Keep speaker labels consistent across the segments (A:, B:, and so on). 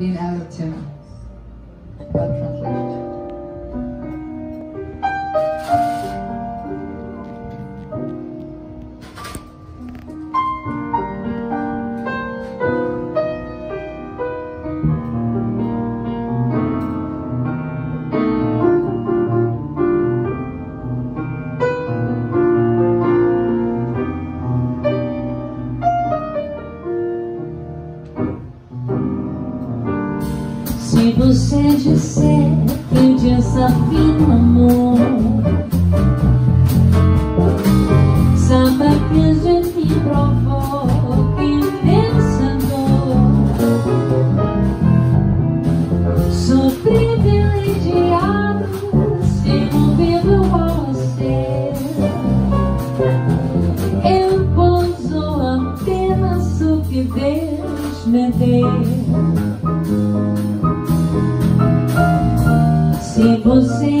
A: being out of tune. God translation.
B: Se você disser que eu desafio o amor Santa Cruz de mim, Se você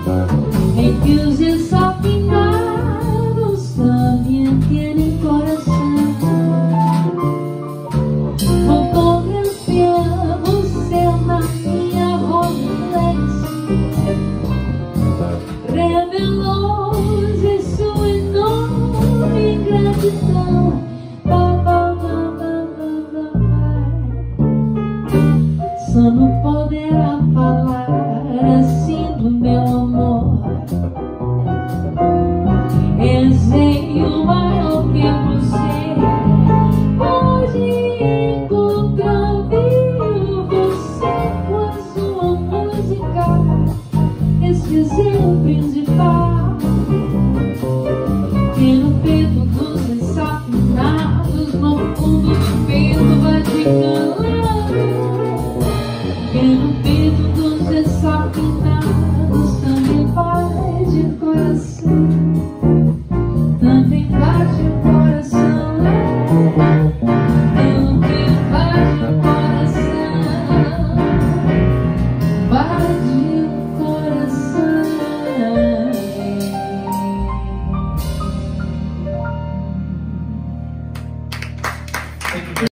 B: Não poderá falar assim do meu amor. Desenho maior que você pode encontrar. Viu você com a sua música, esse o principal. Que no peito dos desafinados, no fundo do peito vai ficando.